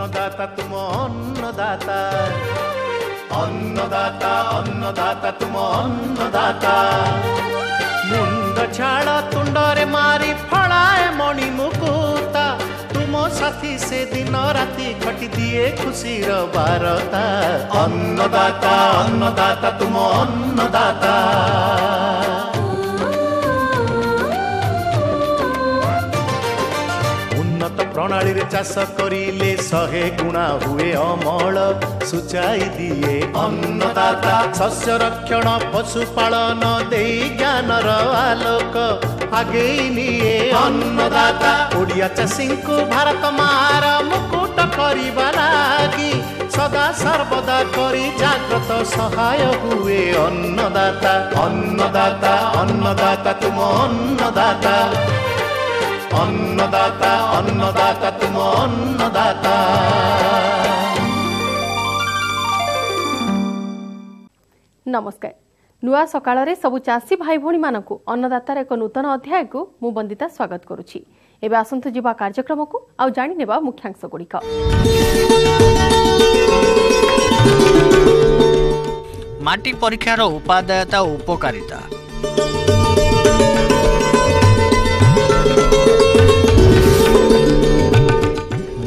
ଅନ୍ନଦାତା ଅନ୍ନଦାତା ତୁମ ଅନ୍ନଦାତା ଅନ୍ନଦାତା ଅନ୍ନଦାତା ତୁମ ଅନ୍ନଦାତା ମୁଣ୍ଡ ଛାଳ ତୁଣ୍ଡରେ ମାରି ଫଳାଏ ମଣି ମୁକୁତା ତୁମ ସାଥୀ ସେ ଦିନ ରାତି ଖଟି ଦିଏ ଖୁସିର ବାରତା ଅନ୍ନଦାତା ଅନ୍ନଦାତା ତୁମ ପ୍ରଣାଳୀରେ ଚାଷ କରିଲେ ଶହେ ଗୁଣା ହୁଏ ଅମଳ ସୂଚାଇ ଦିଏ ଅନ୍ନଦାତା ଶସ୍ୟ ରକ୍ଷଣ ପଶୁପାଳନ ଦେଇ ଜ୍ଞାନର ଆଲୋକ ଆଗେଇ ନିଏ ଅନ୍ନଦାତା ଓଡ଼ିଆ ଚାଷୀଙ୍କୁ ଭାରତ ମାର ମୁକୁଟ କରିବା ଲାଗି ସଦା ସର୍ବଦା କରି ଜାଗ୍ରତ ସହାୟ ହୁଏ ଅନ୍ନଦାତା ଅନ୍ନଦାତା ଅନ୍ନଦାତା ତୁମ ଅନ୍ନଦାତା ଅନ୍ନଦାତା ଅନ୍ନଦାତା ତୁମ ଅନ୍ନଦାତା ନମସ୍କାର ନୂଆ ସକାଳରେ ସବୁ ଚାଷୀ ଭାଇ ଭଉଣୀମାନଙ୍କୁ ଅନ୍ନଦାତାର ଏକ ନୂତନ ଅଧ୍ୟାୟକୁ ମୁଁ ବନ୍ଦିତା ସ୍ୱାଗତ କରୁଛି ଏବେ ଆସନ୍ତୁ ଯିବା କାର୍ଯ୍ୟକ୍ରମକୁ ଆଉ ଜାଣିନେବା ମୁଖ୍ୟାଂଶ ଗୁଡ଼ିକ ମାଟି ପରୀକ୍ଷାର ଉପାଦାୟତା ଓ ଉପକାରିତା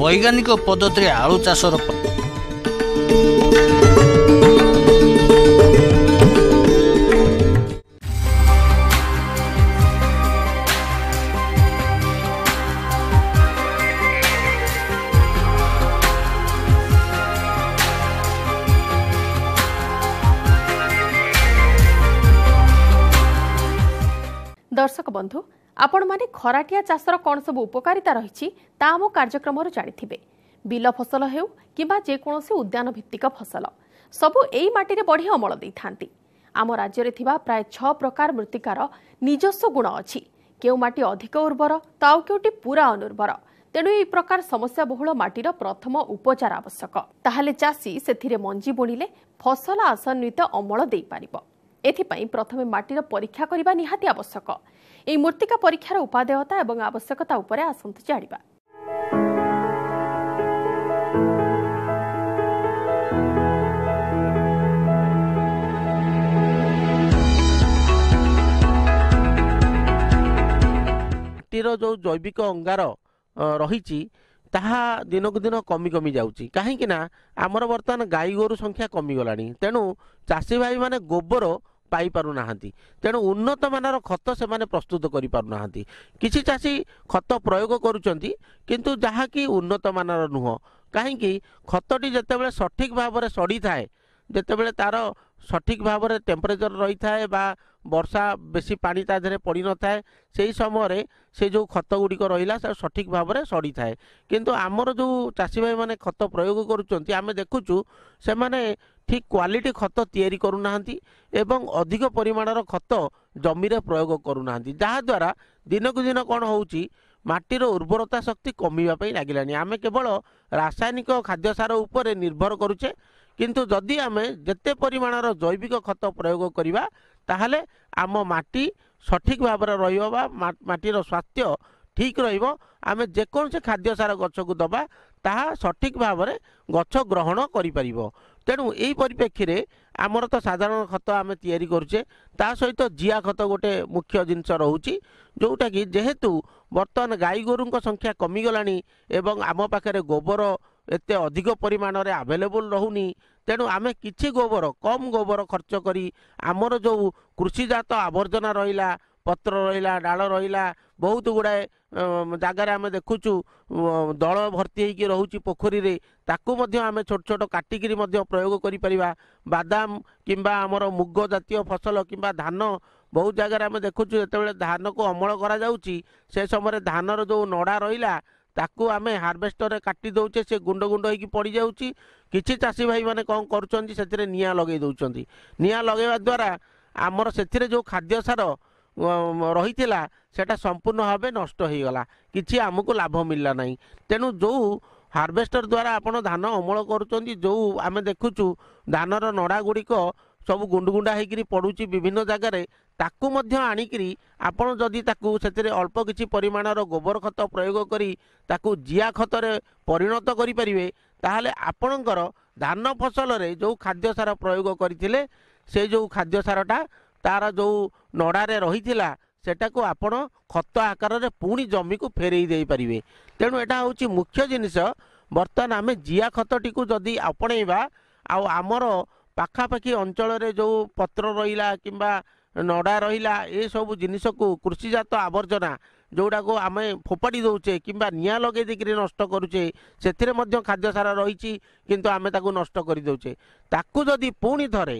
ବୈଜ୍ଞାନିକ ପଦ୍ଧତିରେ ଆଳୁ ଚାଷର ଆପଣମାନେ ଖରାଟିଆ ଚାଷର କ'ଣ ସବୁ ଉପକାରିତା ରହିଛି ତା ଆମ କାର୍ଯ୍ୟକ୍ରମରୁ ଜାଣିଥିବେ। ବିଲ ଫସଲ ହେଉ କିମ୍ବା ଯେକୌଣସି ଉଦ୍ୟାନ ଭିତ୍ତିକ ଫସଲ ସବୁ ଏଇ ମାଟିରେ ବଢ଼ି ଅମଳ ଦେଇଥାନ୍ତି। ଆମ ରାଜ୍ୟରେ ଥିବା ପ୍ରାୟ ଛଅ ପ୍ରକାର ମୃତ୍ତିକାର ନିଜସ୍ୱ ଗୁଣ ଅଛି। କେଉଁ ମାଟି ଅଧିକ ଉର୍ବର ତ ଆଉ କେଉଁଟି ପୁରା ଅନୁର୍ବର ତେଣୁ ଏହି ପ୍ରକାର ସମସ୍ୟା ବହୁଳ ମାଟିର ପ୍ରଥମ ଉପଚାର ଆବଶ୍ୟକ। ତାହେଲେ ଚାଷୀ ସେଥିରେ ମଞ୍ଜି ବୁଣିଲେ ଫସଲ ଆଶାନ୍ୱିତ ଅମଳ ଦେଇପାରିବ। ଏଥିପାଇଁ ପ୍ରଥମେ ମାଟିର ପରୀକ୍ଷା କରିବା ନିହାତି ଆବଶ୍ୟକ। ଏହି ମୃତ୍ତିକା ପରୀକ୍ଷାର ଉପାଦେୟତା ଏବଂ ଆବଶ୍ୟକତା ଉପରେ ଆସନ୍ତୁ ଜାଣିବା। ମାଟିର ଯେଉଁ ଜୈବିକ ଅଙ୍ଗାର ରହିଛି ତାହା ଦିନକୁ ଦିନ କମି କମି ଯାଉଛି। କାହିଁକି ନା ଆମର ବର୍ତ୍ତମାନ ଗାଈ ଗୋରୁ ସଂଖ୍ୟା କମିଗଲାଣି। ତେଣୁ ଚାଷୀ ଭାଇମାନେ ଗୋବର ପାଇପାରୁନାହାନ୍ତି ତେଣୁ ଉନ୍ନତ ମାନର ଖତ ସେମାନେ ପ୍ରସ୍ତୁତ କରିପାରୁନାହାନ୍ତି। କିଛି ଚାଷୀ ଖତ ପ୍ରୟୋଗ କରୁଛନ୍ତି କିନ୍ତୁ ଯାହାକି ଉନ୍ନତ ମାନର ନୁହଁ। କାହିଁକି? ଖତଟି ଯେତେବେଳେ ସଠିକ୍ ଭାବରେ ସଢ଼ିଥାଏ ଯେତେବେଳେ ତାର ସଠିକ୍ ଭାବରେ ଟେମ୍ପରେଚର ରହିଥାଏ ବା ବର୍ଷା ବେଶୀ ପାଣି ତା ଦେହରେ ପଡ଼ିନଥାଏ ସେହି ସମୟରେ ସେ ଯେଉଁ ଖତ ଗୁଡ଼ିକ ରହିଲା ସେ ସଠିକ୍ ଭାବରେ ସଢ଼ିଥାଏ। କିନ୍ତୁ ଆମର ଯେଉଁ ଚାଷୀ ଭାଇମାନେ ଖତ ପ୍ରୟୋଗ କରୁଛନ୍ତି ଆମେ ଦେଖୁଛୁ ସେମାନେ ଠିକ୍ କ୍ୱାଲିଟି ଖତ ତିଆରି କରୁନାହାନ୍ତି ଏବଂ ଅଧିକ ପରିମାଣର ଖତ ଜମିରେ ପ୍ରୟୋଗ କରୁନାହାନ୍ତି। ଯାହାଦ୍ୱାରା ଦିନକୁ ଦିନ କ'ଣ ହେଉଛି ମାଟିର ଉର୍ବରତା ଶକ୍ତି କମିବା ପାଇଁ ଲାଗିଲାଣି। ଆମେ କେବଳ ରାସାୟନିକ ଖାଦ୍ୟ ସାର ଉପରେ ନିର୍ଭର କରୁଛେ କିନ୍ତୁ ଯଦି ଆମେ ଯେତେ ପରିମାଣର ଜୈବିକ ଖତ ପ୍ରୟୋଗ କରିବା ତାହେଲେ ଆମ ମାଟି ସଠିକ୍ ଭାବରେ ରହିବ ବା ମାଟିର ସ୍ୱାସ୍ଥ୍ୟ ଠିକ୍ ରହିବ। ଆମେ ଯେକୌଣସି ଖାଦ୍ୟ ସାର ଗଛକୁ ଦେବା ତାହା ସଠିକ୍ ଭାବରେ ଗଛ ଗ୍ରହଣ କରିପାରିବ। ତେଣୁ ଏହି ପରିପ୍ରେକ୍ଷୀରେ ଆମର ତ ସାଧାରଣ ଖତ ଆମେ ତିଆରି କରୁଛେ ତା ସହିତ ଜିଆ ଖତ ଗୋଟେ ମୁଖ୍ୟ ଜିନିଷ ରହୁଛି ଯେଉଁଟାକି ଯେହେତୁ ବର୍ତ୍ତମାନ ଗାଈ ଗୋରୁଙ୍କ ସଂଖ୍ୟା କମିଗଲାଣି ଏବଂ ଆମ ପାଖରେ ଗୋବର ଏତେ ଅଧିକ ପରିମାଣରେ ଆଭେଲେବୁଲ୍ ରହୁନି ତେଣୁ ଆମେ କିଛି ଗୋବର କମ୍ ଗୋବର ଖର୍ଚ୍ଚ କରି ଆମର ଯେଉଁ କୃଷିଜାତ ଆବର୍ଜନା ରହିଲା ପତ୍ର ରହିଲା ଡାଳ ରହିଲା ବହୁତ ଗୁଡ଼ାଏ ଜାଗାରେ ଆମେ ଦେଖୁଛୁ ଦଳ ଭର୍ତ୍ତି ହେଇକି ରହୁଛି ପୋଖରୀରେ ତାକୁ ମଧ୍ୟ ଆମେ ଛୋଟ ଛୋଟ କାଟିକିରି ମଧ୍ୟ ପ୍ରୟୋଗ କରିପାରିବା। ବାଦାମ କିମ୍ବା ଆମର ମୁଗ ଜାତୀୟ ଫସଲ କିମ୍ବା ଧାନ ବହୁତ ଜାଗାରେ ଆମେ ଦେଖୁଛୁ ଯେତେବେଳେ ଧାନକୁ ଅମଳ କରାଯାଉଛି ସେ ସମୟରେ ଧାନର ଯେଉଁ ନଡ଼ା ରହିଲା ତାକୁ ଆମେ ହାର୍ଭେଷ୍ଟରରେ କାଟି ଦେଉଛେ ସେ ଗୁଣ୍ଡ ଗୁଣ୍ଡ ହେଇକି ପଡ଼ିଯାଉଛି। କିଛି ଚାଷୀ ଭାଇମାନେ କ'ଣ କରୁଛନ୍ତି ସେଥିରେ ନିଆଁ ଲଗେଇ ଦେଉଛନ୍ତି। ନିଆଁ ଲଗେଇବା ଦ୍ୱାରା ଆମର ସେଥିରେ ଯେଉଁ ଖାଦ୍ୟ ସାର ରହିଥିଲା ସେଟା ସମ୍ପୂର୍ଣ୍ଣ ଭାବେ ନଷ୍ଟ ହେଇଗଲା। କିଛି ଆମକୁ ଲାଭ ମିଳିଲା ନାହିଁ। ତେଣୁ ଯେଉଁ ହାର୍ଭେଷ୍ଟର ଦ୍ୱାରା ଆପଣ ଧାନ ଅମଳ କରୁଛନ୍ତି ଯେଉଁ ଆମେ ଦେଖୁଛୁ ଧାନର ନଡ଼ା ଗୁଡ଼ିକ ସବୁ ଗୁଣ୍ଡୁଗୁଣ୍ଡା ହେଇକିରି ପଡ଼ୁଛି ବିଭିନ୍ନ ଜାଗାରେ ତାକୁ ମଧ୍ୟ ଆଣିକିରି ଆପଣ ଯଦି ତାକୁ ସେଥିରେ ଅଳ୍ପ କିଛି ପରିମାଣର ଗୋବର ଖତ ପ୍ରୟୋଗ କରି ତାକୁ ଜିଆ ଖତରେ ପରିଣତ କରିପାରିବେ ତାହେଲେ ଆପଣଙ୍କର ଧାନ ଫସଲରେ ଯେଉଁ ଖାଦ୍ୟ ସାର ପ୍ରୟୋଗ କରିଥିଲେ ସେ ଯେଉଁ ଖାଦ୍ୟ ସାରଟା ତାର ଯେଉଁ ନଡ଼ାରେ ରହିଥିଲା ସେଟାକୁ ଆପଣ ଖତ ଆକାରରେ ପୁଣି ଜମିକୁ ଫେରେଇ ଦେଇପାରିବେ। ତେଣୁ ଏଇଟା ହେଉଛି ମୁଖ୍ୟ ଜିନିଷ। ବର୍ତ୍ତମାନ ଆମେ ଜିଆ ଖତଟିକୁ ଯଦି ଆପଣେଇବା ଆଉ ଆମର ପାଖାପାଖି ଅଞ୍ଚଳରେ ଯେଉଁ ପତ୍ର ରହିଲା କିମ୍ବା ନଡ଼ା ରହିଲା ଏସବୁ ଜିନିଷକୁ କୃଷିଜାତ ଆବର୍ଜନା ଯେଉଁଟାକୁ ଆମେ ଫୋପାଡ଼ି ଦେଉଛେ କିମ୍ବା ନିଆଁ ଲଗାଇ ଦେଇକିରି ନଷ୍ଟ କରୁଛେ ସେଥିରେ ମଧ୍ୟ ଖାଦ୍ୟ ସାର ରହିଛି କିନ୍ତୁ ଆମେ ତାକୁ ନଷ୍ଟ କରିଦେଉଛେ। ତାକୁ ଯଦି ପୁଣି ଥରେ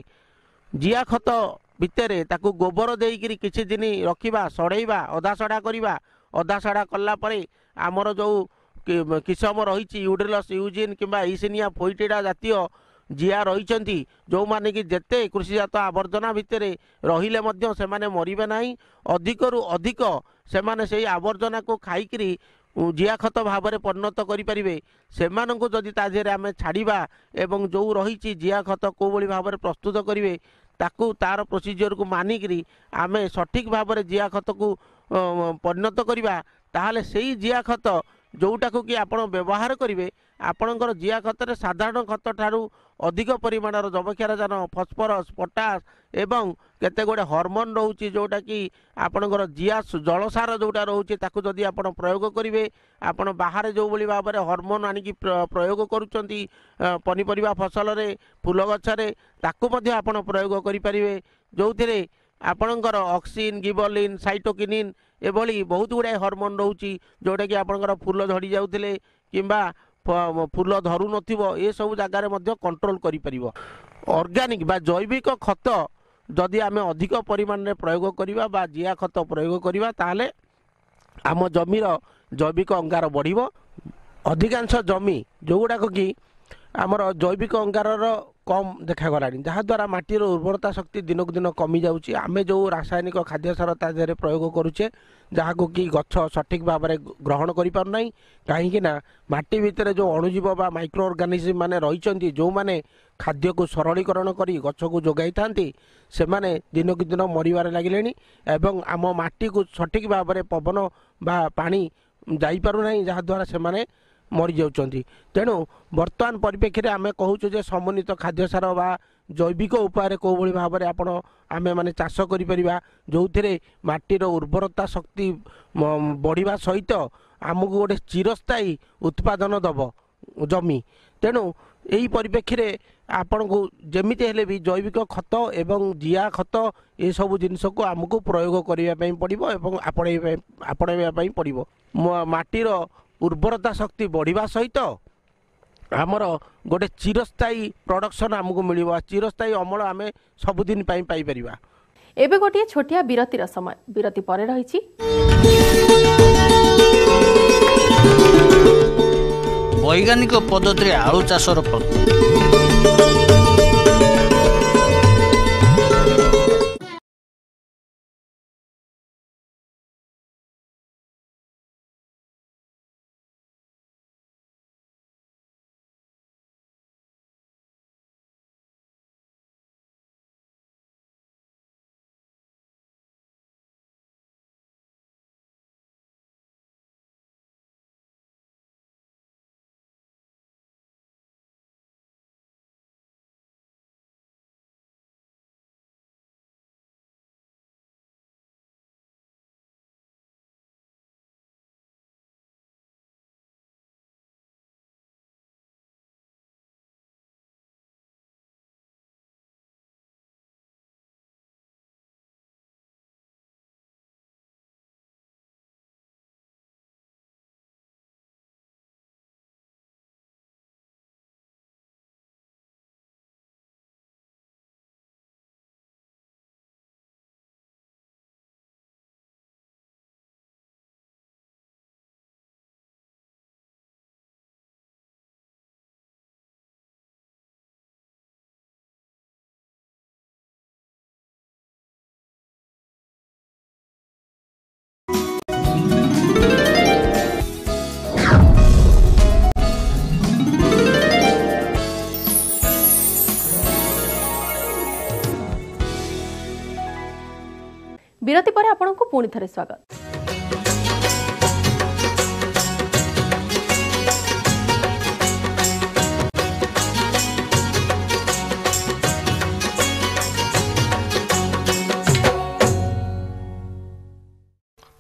ଜିଆ ଖତ ଭିତରେ ତାକୁ ଗୋବର ଦେଇକିରି କିଛି ଦିନ ରଖିବା ସଢ଼େଇବା ଅଧା ସଢ଼ା କରିବା। ଅଧା ସଢ଼ା କଲା ପରେ ଆମର ଯେଉଁ କିସମ ରହିଛି ୟୁଡ୍ରିଲସ୍ ୟୁଜିନ୍ କିମ୍ବା ଇସିନିଆ ଫୋଇଟିଡ଼ା ଜାତୀୟ ଜିଆ ରହିଛନ୍ତି ଯେଉଁମାନେ କି ଯେତେ କୃଷିଜାତ ଆବର୍ଜନା ଭିତରେ ରହିଲେ ମଧ୍ୟ ସେମାନେ ମରିବେ ନାହିଁ। ଅଧିକରୁ ଅଧିକ ସେମାନେ ସେଇ ଆବର୍ଜନାକୁ ଖାଇକିରି ଜିଆ ଖତ ଭାବରେ ପରିଣତ କରିପାରିବେ। ସେମାନଙ୍କୁ ଯଦି ତା ଦେହରେ ଆମେ ଛାଡ଼ିବା ଏବଂ ଯେଉଁ ରହିଛି ଜିଆ ଖତ କେଉଁଭଳି ଭାବରେ ପ୍ରସ୍ତୁତ କରିବେ ତାକୁ ତାର ପ୍ରୋସିଜିଅରକୁ ମାନିକିରି ଆମେ ସଠିକ୍ ଭାବରେ ଜିଆ ଖତକୁ ପରିଣତ କରିବା ତାହେଲେ ସେଇ ଜିଆ ଖତ ଯେଉଁଟାକୁ କି ଆପଣ ବ୍ୟବହାର କରିବେ ଆପଣଙ୍କର ଜିଆ ଖତରେ ସାଧାରଣ ଖତ ଠାରୁ ଅଧିକ ପରିମାଣର ଯବକ୍ଷାରଜାନ ଫସ୍ଫରସ୍ ପଟାସ ଏବଂ କେତେ ଗୁଡ଼ିଏ ହରମୋନ୍ ରହୁଛି ଯେଉଁଟାକି ଆପଣଙ୍କର ଜିଆ ଜଳସାର ଯେଉଁଟା ରହୁଛି ତାକୁ ଯଦି ଆପଣ ପ୍ରୟୋଗ କରିବେ ଆପଣ ବାହାରେ ଯେଉଁଭଳି ଭାବରେ ହରମୋନ୍ ଆଣିକି ପ୍ର- ପ୍ରୟୋଗ କରୁଛନ୍ତି ପନିପରିବା ଫସଲରେ ଫୁଲ ଗଛରେ ତାକୁ ମଧ୍ୟ ଆପଣ ପ୍ରୟୋଗ କରିପାରିବେ। ଯେଉଁଥିରେ ଆପଣଙ୍କର ଅକ୍ସିନ୍ ଗିବଲିନ୍ ସାଇଟୋକିନିନ୍ ଏଭଳି ବହୁତ ଗୁଡ଼ାଏ ହରମୋନ୍ ରହୁଛି ଯେଉଁଟାକି ଆପଣଙ୍କର ଫୁଲ ଝଡ଼ି ଯାଉଥିଲେ କିମ୍ବା ଫ- ଫୁଲ ଧରୁନଥିବ ଏସବୁ ଜାଗାରେ ମଧ୍ୟ କଣ୍ଟ୍ରୋଲ କରିପାରିବ ଅର୍ଗାନିକ୍ ବା ଜୈବିକ ଖତ ଯଦି ଆମେ ଅଧିକ ପରିମାଣରେ ପ୍ରୟୋଗ କରିବା ବା ଜିଆ ଖତ ପ୍ରୟୋଗ କରିବା ତାହେଲେ ଆମ ଜମିର ଜୈବିକ ଅଙ୍ଗାର ବଢ଼ିବ ଅଧିକାଂଶ ଜମି ଯେଉଁଗୁଡ଼ାକ କି ଆମର ଜୈବିକ ଅଙ୍ଗାରର କମ୍ ଦେଖାଗଲାଣି ଯାହାଦ୍ୱାରା ମାଟିର ଉର୍ବରତା ଶକ୍ତି ଦିନକୁ ଦିନ କମିଯାଉଛି। ଆମେ ଯେଉଁ ରାସାୟନିକ ଖାଦ୍ୟ ସାର ତା ଦେହରେ ପ୍ରୟୋଗ କରୁଛେ ଯାହାକୁ କି ଗଛ ସଠିକ୍ ଭାବରେ ଗ୍ରହଣ କରିପାରୁନାହିଁ କାହିଁକି ନା ମାଟି ଭିତରେ ଯେଉଁ ଅଣୁଜୀବ ବା ମାଇକ୍ରୋ ଅର୍ଗାନିଜିମ୍ ମାନେ ରହିଛନ୍ତି ଯେଉଁମାନେ ଖାଦ୍ୟକୁ ସରଳୀକରଣ କରି ଗଛକୁ ଯୋଗାଇଥାନ୍ତି ସେମାନେ ଦିନକୁ ଦିନ ମରିବାରେ ଲାଗିଲେଣି ଏବଂ ଆମ ମାଟିକୁ ସଠିକ୍ ଭାବରେ ପବନ ବା ପାଣି ଯାଇପାରୁନାହିଁ ଯାହାଦ୍ୱାରା ସେମାନେ ମରିଯାଉଛନ୍ତି ତେଣୁ ବର୍ତ୍ତମାନ ପରିପ୍ରେକ୍ଷୀରେ ଆମେ କହୁଛୁ ଯେ ସମନ୍ୱିତ ଖାଦ୍ୟ ସାର ବା ଜୈବିକ ଉପାୟରେ କେଉଁଭଳି ଭାବରେ ଆପଣ ଆମେମାନେ ଚାଷ କରିପାରିବା ଯେଉଁଥିରେ ମାଟିର ଉର୍ବରତା ଶକ୍ତି ମ- ବଢ଼ିବା ସହିତ ଆମକୁ ଗୋଟେ ଚିରସ୍ଥାୟୀ ଉତ୍ପାଦନ ଦେବ ଜମି। ତେଣୁ ଏହି ପରିପ୍ରେକ୍ଷୀରେ ଆପଣଙ୍କୁ ଯେମିତି ହେଲେ ବି ଜୈବିକ ଖତ ଏବଂ ଜିଆ ଖତ ଏସବୁ ଜିନିଷକୁ ଆମକୁ ପ୍ରୟୋଗ କରିବା ପାଇଁ ପଡ଼ିବ ଏବଂ ଆପଣେଇବା ଆପଣେଇବା ପାଇଁ ପଡ଼ିବ। ମ- ମାଟିର ଉର୍ବରତା ଶକ୍ତି ବଢ଼ିବା ସହିତ ଆମର ଗୋଟେ ଚିରସ୍ଥାୟୀ ପ୍ରଡକ୍ସନ୍ ଆମକୁ ମିଳିବ। ଚିରସ୍ଥାୟୀ ଅମଳ ଆମେ ସବୁଦିନ ପାଇଁ ପାଇପାରିବା। ଏବେ ଗୋଟିଏ ଛୋଟିଆ ବିରତିର ସମୟ। ବିରତି ପରେ ରହିଛି। ବୈଜ୍ଞାନିକ ପଦ୍ଧତିରେ ଆଳୁ ଚାଷର ଆପଣଙ୍କୁ ପୁଣି ଥରେ ସ୍ୱାଗତ।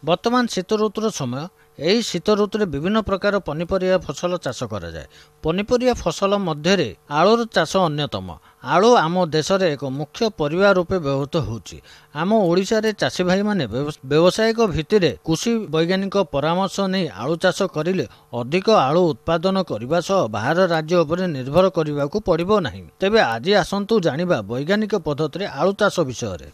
ବର୍ତ୍ତମାନ ଶୀତ ଋତୁର ସମୟ। ଏହି ଶୀତ ଋତୁରେ ବିଭିନ୍ନ ପ୍ରକାର ପନିପରିବା ଫସଲ ଚାଷ କରାଯାଏ। ପନିପରିବା ଫସଲ ମଧ୍ୟରେ ଆଳୁର ଚାଷ ଅନ୍ୟତମ। ଆଳୁ ଆମ ଦେଶରେ ଏକ ମୁଖ୍ୟ ପରିବା ରୂପେ ବ୍ୟବହୃତ ହେଉଛି। ଆମ ଓଡ଼ିଶାରେ ଚାଷୀ ଭାଇମାନେ ବ୍ୟବ- ବ୍ୟବସାୟିକ ଭିତ୍ତିରେ କୃଷି ବୈଜ୍ଞାନିକ ପରାମର୍ଶ ନେଇ ଆଳୁ ଚାଷ କରିଲେ ଅଧିକ ଆଳୁ ଉତ୍ପାଦନ କରିବା ସହ ବାହାର ରାଜ୍ୟ ଉପରେ ନିର୍ଭର କରିବାକୁ ପଡ଼ିବ ନାହିଁ। ତେବେ ଆଜି ଆସନ୍ତୁ ଜାଣିବା ବୈଜ୍ଞାନିକ ପଦ୍ଧତିରେ ଆଳୁ ଚାଷ ବିଷୟରେ।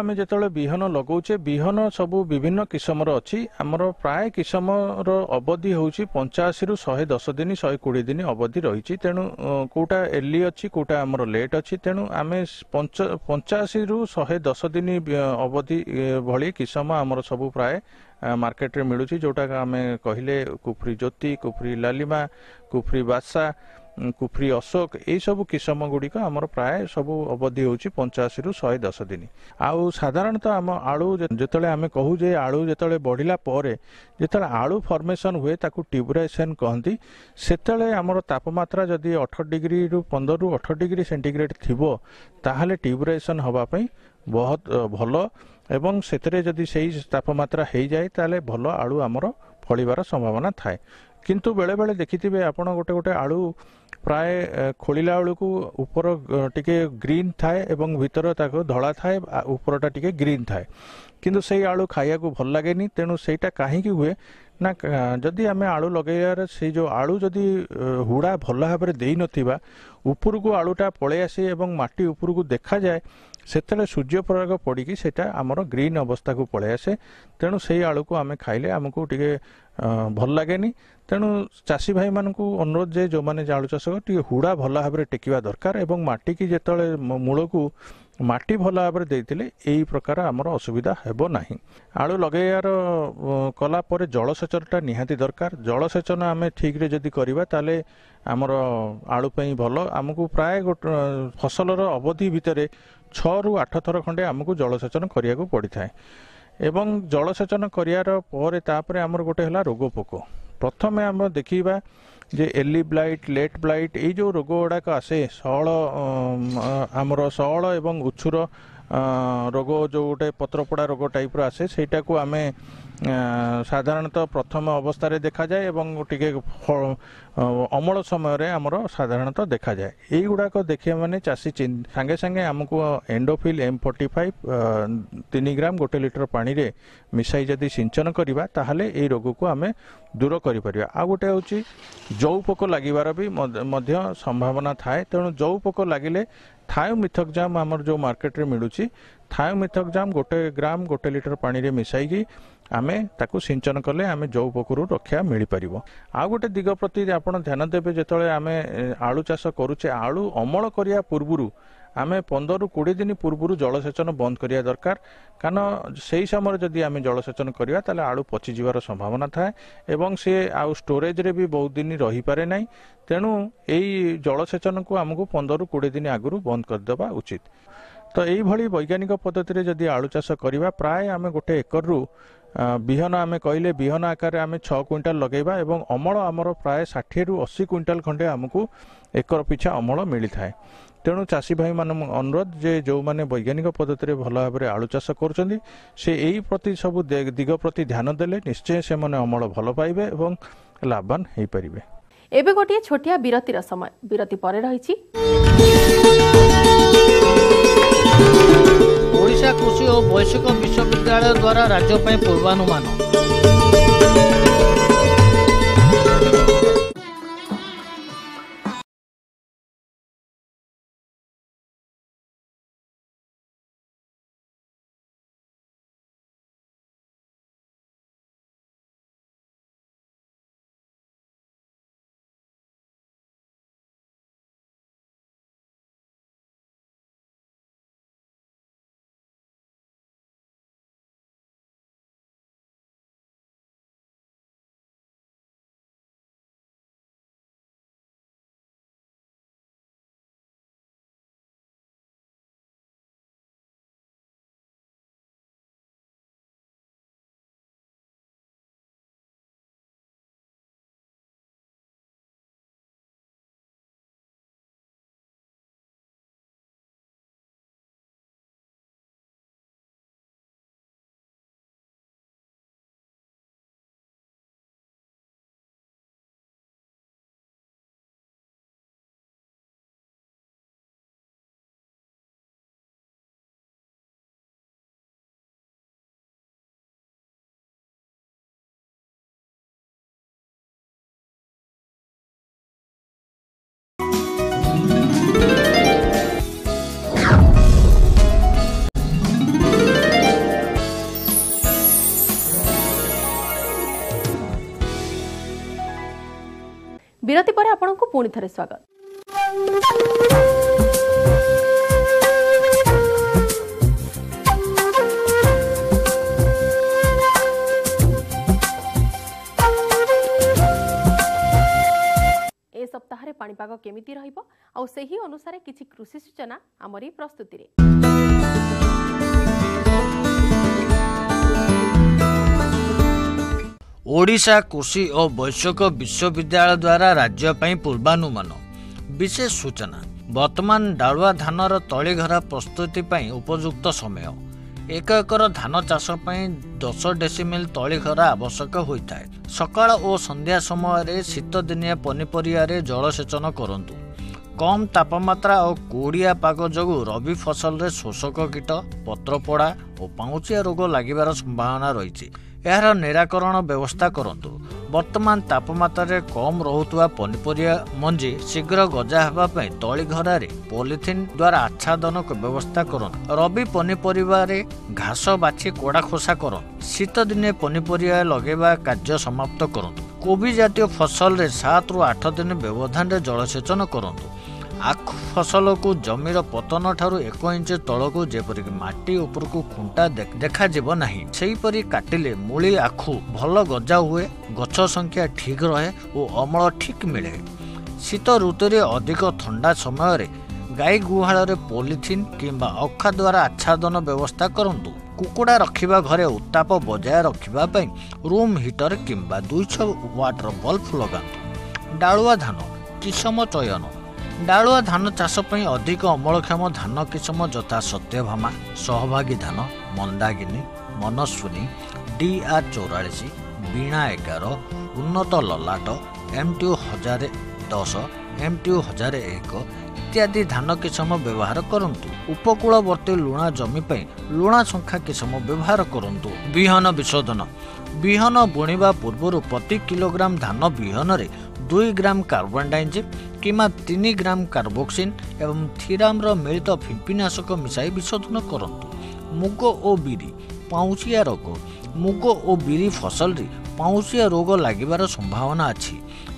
ଆମେ ଯେତେବେଳେ ବିହନ ଲଗାଉଛେ ବିହନ ସବୁ ବିଭିନ୍ନ କିସମର ଅଛି। ଆମର ପ୍ରାୟ କିସମର ଅବଧି ହେଉଛି ପଞ୍ଚାଅଶୀରୁ ଶହେ ଦଶ ଦିନ ଶହେ କୋଡ଼ିଏ ଦିନ ଅବଧି ରହିଛି। ତେଣୁ କୋଉଟା ଏର୍ଲି ଅଛି କୋଉଟା ଆମର ଲେଟ୍ ଅଛି। ତେଣୁ ଆମେ ପଞ୍ଚ ପଞ୍ଚାଅଶୀରୁ ଶହେ ଦଶ ଦିନ ଅବଧି ଭଳି କିସମ ଆମର ସବୁ ପ୍ରାୟ ମାର୍କେଟରେ ମିଳୁଛି। ଯୋଉଟା ଆମେ କହିଲେ କୁଫ୍ରି ଜ୍ୟୋତି କୁଫ୍ରି ଲାଲିମା କୁଫ୍ରି ବାସା କୁଫ୍ରି ଅଶୋକ ଏଇ ସବୁ କିସମ ଗୁଡ଼ିକ ଆମର ପ୍ରାୟ ସବୁ ଅବଧି ହେଉଛି ପଞ୍ଚାଅଶୀରୁ ଶହେ ଦଶ ଦିନ। ଆଉ ସାଧାରଣତଃ ଆମ ଆଳୁ ଯେତେବେଳେ ଆମେ କହୁ ଯେ ଆଳୁ ଯେତେବେଳେ ବଢ଼ିଲା ପରେ ଯେତେବେଳେ ଆଳୁ ଫର୍ମେସନ୍ ହୁଏ ତାକୁ ଟ୍ୟୁବରାଇସନ୍ କହନ୍ତି ସେତେବେଳେ ଆମର ତାପମାତ୍ରା ଯଦି ଅଠର ଡିଗ୍ରୀରୁ ପନ୍ଦରରୁ ଅଠର ଡିଗ୍ରୀ ସେଣ୍ଟିଗ୍ରେଡ୍ ଥିବ ତାହେଲେ ଟ୍ୟୁବରାଇସନ୍ ହେବା ପାଇଁ ବହୁତ ଭଲ। ଏବଂ ସେଥିରେ ଯଦି ସେଇ ତାପମାତ୍ରା ହେଇଯାଏ ତାହେଲେ ଭଲ ଆଳୁ ଆମର ଫଳିବାର ସମ୍ଭାବନା ଥାଏ। କିନ୍ତୁ ବେଳେବେଳେ ଦେଖିଥିବେ ଆପଣ ଗୋଟେ ଗୋଟେ ଆଳୁ ପ୍ରାୟ ଏ, ଖୋଳିଲା ବେଳକୁ ଉପର ଅ, ଟିକେ ଗ୍ରୀନ୍ ଥାଏ ଏବଂ ଭିତର ତାକୁ ଧଳା ଥାଏ ଆ, ଉପରଟା ଟିକେ ଗ୍ରୀନ୍ ଥାଏ। କିନ୍ତୁ ସେଇ ଆଳୁ ଖାଇବାକୁ ଭଲ ଲାଗେନି ତେଣୁ ସେଇଟା କାହିଁକି ହୁଏ ନା କା- ଯଦି ଆମେ ଆଳୁ ଲଗେଇବାର ସେଇ ଯେଉଁ ଆଳୁ ଯଦି ଅ, ହୁଡ଼ା ଭଲ ଭାବରେ ଦେଇନଥିବା ଉପରକୁ ଆଳୁଟା ପଳେଇ ଆସେ ଏବଂ ମାଟି ଉପରକୁ ଦେଖାଯାଏ ସେତେବେଳେ ସୂର୍ଯ୍ୟପ୍ରୟୋଗ ପଡ଼ିକି ସେଇଟା ଆମର ଗ୍ରୀନ୍ ଅବସ୍ଥାକୁ ପଳେଇ ଆସେ। ତେଣୁ ସେଇ ଆଳୁକୁ ଆମେ ଖାଇଲେ ଆମକୁ ଟିକେ ଅ, ଭଲ ଲାଗେନି। ତେଣୁ ଚାଷୀ ଭାଇମାନଙ୍କୁ ଅନୁରୋଧ ଯେ ଯେଉଁମାନେ ଆଳୁ ଚାଷ କର ଟିକେ ହୁଡ଼ା ଭଲ ଭାବରେ ଟେକିବା ଦରକାର ଏବଂ ମାଟିକି ଯେତେବେଳେ ମ- ମୂଳକୁ ମାଟି ଭଲ ଭାବରେ ଦେଇଥିଲେ ଏଇ ପ୍ରକାର ଆମର ଅସୁବିଧା ହେବ ନାହିଁ। ଆଳୁ ଲଗେଇବାର କଲା ପରେ ଜଳସେଚନଟା ନିହାତି ଦରକାର। ଜଳସେଚନ ଆମେ ଠିକରେ ଯଦି କରିବା ତାହେଲେ ଆମର ଆଳୁ ପାଇଁ ଭଲ। ଆମକୁ ପ୍ରାୟ ଫସଲର ଅବଧି ଭିତରେ ଛଅରୁ ଆଠ ଥର ଖଣ୍ଡେ ଆମକୁ ଜଳସେଚନ କରିବାକୁ ପଡ଼ିଥାଏ। ଏବଂ ଜଳସେଚନ କରିବାର ପରେ ତାପରେ ଆମର ଗୋଟେ ହେଲା ରୋଗ ପୋକ ପ୍ରଥମେ ଆମେ ଦେଖିବା ଯେ ଏଲି ବ୍ଲାଇଟ୍ ଲେଟ୍ ବ୍ଲାଇଟ୍ ଏଇ ଯେଉଁ ରୋଗ ଗୁଡ଼ାକ ଆସେ ଅ, ଆମର ସଅଳ ଏବଂ ଉଛୁର ଅ, ରୋଗ ଯେଉଁ ଗୋଟେ ପତ୍ରପୋଡ଼ା ରୋଗ ଟାଇପ୍ର ଆସେ ସେଇଟାକୁ ଆମେ ସାଧାରଣତଃ ପ୍ରଥମ ଅବସ୍ଥାରେ ଦେଖାଯାଏ ଏବଂ ଟିକେ ଫ- ଅ, ଅମଳ ସମୟରେ ଆମର ସାଧାରଣତଃ ଦେଖାଯାଏ ଏଇଗୁଡ଼ାକ ଦେଖିବା ମାନେ ଚାଷୀ ଚିନ୍- ସାଙ୍ଗେ ସାଙ୍ଗେ ଆମକୁ ଏଣ୍ଡୋଫିଲ୍ ଏମ୍ ଫର୍ଟି ଫାଇଭ୍ ତିନି ଗ୍ରାମ ଗୋଟେ ଲିଟର ପାଣିରେ ମିଶାଇ ଯଦି ସିଞ୍ଚନ କରିବା ତାହେଲେ ଏଇ ରୋଗକୁ ଆମେ ଦୂର କରିପାରିବା। ଆଉ ଗୋଟେ ହେଉଛି ଜଉ ପୋକ ଲାଗିବାର ବି ମଧ୍ୟ ମଧ୍ୟ ସମ୍ଭାବନା ଥାଏ। ତେଣୁ ଜଉ ପୋକ ଲାଗିଲେ ଥାୟୋ ମିଥକ୍ଜାମ୍ ଆମର ଯେଉଁ ମାର୍କେଟରେ ମିଳୁଛି ଥାୟୋ ମିଥକ୍ଜାମ୍ ଗୋଟେ ଗ୍ରାମ ଗୋଟେ ଲିଟର ପାଣିରେ ମିଶାଇକି ଆମେ ତାକୁ ସିଞ୍ଚନ କଲେ ଆମେ ଜଉ ପୋକରୁ ରକ୍ଷା ମିଳିପାରିବ। ଆଉ ଗୋଟେ ଦିଗ ପ୍ରତି ଆପଣ ଧ୍ୟାନ ଦେବେ ଯେତେବେଳେ ଆମେ ଆଳୁ ଚାଷ କରୁଛେ ଆଳୁ ଅମଳ କରିବା ପୂର୍ବରୁ ଆମେ ପନ୍ଦରରୁ କୋଡ଼ିଏ ଦିନ ପୂର୍ବରୁ ଜଳସେଚନ ବନ୍ଦ କରିବା ଦରକାର। କାରଣ ସେହି ସମୟରେ ଯଦି ଆମେ ଜଳସେଚନ କରିବା ତାହେଲେ ଆଳୁ ପଚିଯିବାର ସମ୍ଭାବନା ଥାଏ ଏବଂ ସେ ଆଉ ଷ୍ଟୋରେଜରେ ବି ବହୁତ ଦିନ ରହିପାରେ ନାହିଁ। ତେଣୁ ଏଇ ଜଳସେଚନକୁ ଆମକୁ ପନ୍ଦରରୁ କୋଡ଼ିଏ ଦିନ ଆଗରୁ ବନ୍ଦ କରିଦେବା ଉଚିତ। ତ ଏଇଭଳି ବୈଜ୍ଞାନିକ ପଦ୍ଧତିରେ ଯଦି ଆଳୁ ଚାଷ କରିବା ପ୍ରାୟ ଆମେ ଗୋଟେ ଏକରରୁ ବିହନ ଆମେ କହିଲେ ବିହନ ଆକାରରେ ଆମେ ଛଅ କୁଇଣ୍ଟାଲ ଲଗେଇବା ଏବଂ ଅମଳ ଆମର ପ୍ରାୟ ଷାଠିଏରୁ ଅଶୀ କୁଇଣ୍ଟାଲ ଖଣ୍ଡେ ଆମକୁ ଏକର ପିଛା ଅମଳ ମିଳିଥାଏ। ତେଣୁ ଚାଷୀ ଭାଇମାନଙ୍କୁ ଅନୁରୋଧ ଯେ ଯେଉଁମାନେ ବୈଜ୍ଞାନିକ ପଦ୍ଧତିରେ ଭଲ ଭାବରେ ଆଳୁ ଚାଷ କରୁଛନ୍ତି ସେ ଏଇ ପ୍ରତି ସବୁ ଦେ- ଦିଗ ପ୍ରତି ଧ୍ୟାନ ଦେଲେ ନିଶ୍ଚୟ ସେମାନେ ଅମଳ ଭଲ ପାଇବେ ଏବଂ ଲାଭବାନ ହେଇପାରିବେ। ଏବେ ଗୋଟିଏ ଛୋଟିଆ ବିରତିର ସମୟ। ବିରତି ପରେ ରହିଛି। ଓଡ଼ିଶା କୃଷି ଓ ବୈଷୟିକ ବିଶ୍ୱବିଦ୍ୟାଳୟ ଦ୍ୱାରା ରାଜ୍ୟ ବିରତି ପରେ ଆପଣଙ୍କୁ ପୁଣି ଥରେ ସ୍ୱାଗତ। ସପ୍ତାହରେ ପାଣିପାଗ କେମିତି ରହିବ? ଆଉ ସେହି ଅନୁସାରେ କିଛି କୃଷି ସୂଚନା ଆମର ପ୍ରସ୍ତୁତିରେ। ଓଡ଼ିଶା କୃଷି ଓ ବୈଷୟିକ ବିଶ୍ୱବିଦ୍ୟାଳୟ ଦ୍ୱାରା ରାଜ୍ୟ ପାଇଁ ପୂର୍ବାନୁମାନ। ବିଶେଷ ସୂଚନା ବର୍ତ୍ତମାନ ଡାଳୁଆ ଧାନର ତଳିଘରା ପ୍ରସ୍ତୁତି ପାଇଁ ଉପଯୁକ୍ତ ସମୟ। ଏକ ଏକର ଧାନ ଚାଷ ପାଇଁ ଦଶ ଡେସିମିଲ୍ ତଳିଘରା ଆବଶ୍ୟକ ହୋଇଥାଏ। ସକାଳ ଓ ସନ୍ଧ୍ୟା ସମୟରେ ଶୀତଦିନିଆ ପନିପରିବାରେ ଜଳସେଚନ କରନ୍ତୁ। କମ୍ ତାପମାତ୍ରା ଓ କୋଡ଼ିଆ ପାଗ ଯୋଗୁଁ ରବି ଫସଲରେ ଶୋଷକ କୀଟ ପତ୍ରପୋଡ଼ା ଓ ପାଉଁଚିଆ ରୋଗ ଲାଗିବାର ସମ୍ଭାବନା ରହିଛି। ଏହାର ନିରାକରଣ ବ୍ୟବସ୍ଥା କରନ୍ତୁ। ବର୍ତ୍ତମାନ ତାପମାତ୍ରାରେ କମ୍ ରହୁଥିବା ପନିପରିବା ମଞ୍ଜି ଶୀଘ୍ର ଗଜା ହେବା ପାଇଁ ତଳିଘରାରେ ପଲିଥିନ୍ ଦ୍ୱାରା ଆଚ୍ଛାଦନ ବ୍ୟବସ୍ଥା କରନ୍ତୁ। ରବି ପନିପରିବାରେ ଘାସ ବାଛି କୋଡ଼ା ଖୋସା କରନ୍ତୁ। ଶୀତ ଦିନେ ପନିପରିବା ଲଗାଇବା କାର୍ଯ୍ୟ ସମାପ୍ତ କରନ୍ତୁ। କୋବି ଜାତୀୟ ଫସଲରେ ସାତରୁ ଆଠ ଦିନ ବ୍ୟବଧାନରେ ଜଳସେଚନ କରନ୍ତୁ। ଆଖୁ ଫସଲକୁ ଜମିର ପତନ ଠାରୁ ଏକ ଇଞ୍ଚ ତଳକୁ ଯେପରିକି ମାଟି ଉପରକୁ ଖୁଣ୍ଟା ଦେଖାଯିବ ନାହିଁ। ସେହିପରି କାଟିଲେ ମୂଳି ଆଖୁ ଭଲ ଗଜା ହୁଏ ଗଛ ସଂଖ୍ୟା ଠିକ୍ ରହେ ଓ ଅମଳ ଠିକ୍ ମିଳେ। ଶୀତ ଋତୁରେ ଅଧିକ ଥଣ୍ଡା ସମୟରେ ଗାଈ ଗୁହାଳରେ ପଲିଥିନ୍ କିମ୍ବା ଅଖା ଦ୍ୱାରା ଆଚ୍ଛାଦନ ବ୍ୟବସ୍ଥା କରନ୍ତୁ। କୁକୁଡ଼ା ରଖିବା ଘରେ ଉତ୍ତାପ ବଜାୟ ରଖିବା ପାଇଁ ରୁମ୍ ହିଟର କିମ୍ବା ଦୁଇଶହ ୱାଟ୍ର ବଲ୍ବ ଲଗାନ୍ତୁ। ଡାଳୁଆ ଧାନ କିସମ ଚୟନ ଡାଳୁଆ ଧାନ ଚାଷ ପାଇଁ ଅଧିକ ଅମଳକ୍ଷମ ଧାନ କିସମ ଯଥା ସତ୍ୟଭାମା ସହଭାଗୀ ଧାନ ମନ୍ଦାଗିନୀ ମନସ୍ୱିନୀ ଡି ଆର୍ ଚଉରାଳିଶ ବୀଣା ଏଗାର ଉନ୍ନତ ଲଲାଟ ଏମ୍ ଟ୍ୟୁ ହଜାରେ ଦଶ ଏମ୍ ଟ୍ୟୁ ହଜାରେ ଏକ ଇତ୍ୟାଦି ଧାନ କିସମ ବ୍ୟବହାର କରନ୍ତୁ। ଉପକୂଳବର୍ତ୍ତୀ ଲୁଣା ଜମି ପାଇଁ ଲୁଣା ସଂଖ୍ୟା କିସମ ବ୍ୟବହାର କରନ୍ତୁ। ବିହନ ବିଶୋଧନ। ବିହନ ବୁଣିବା ପୂର୍ବରୁ ପ୍ରତି କିଲୋଗ୍ରାମ ଧାନ ବିହନରେ ଦୁଇ ଗ୍ରାମ କାର୍ବନଡାଇଜିମ୍ କିମ୍ବା ତିନି ଗ୍ରାମ କାର୍ବୋକ୍ସିନ୍ ଏବଂ ଥିରାମର ମିଳିତ ଫିମ୍ପିନାଶକ ମିଶାଇ ବିଶୋଧନ କରନ୍ତୁ ମୁଗ ଓ ବିରି ପାଉଁଶିଆ ରୋଗ ମୁଗ ଓ ବିରି ଫସଲରେ ପାଉଁଶିଆ ରୋଗ ଲାଗିବାର ସମ୍ଭାବନା ଅଛି।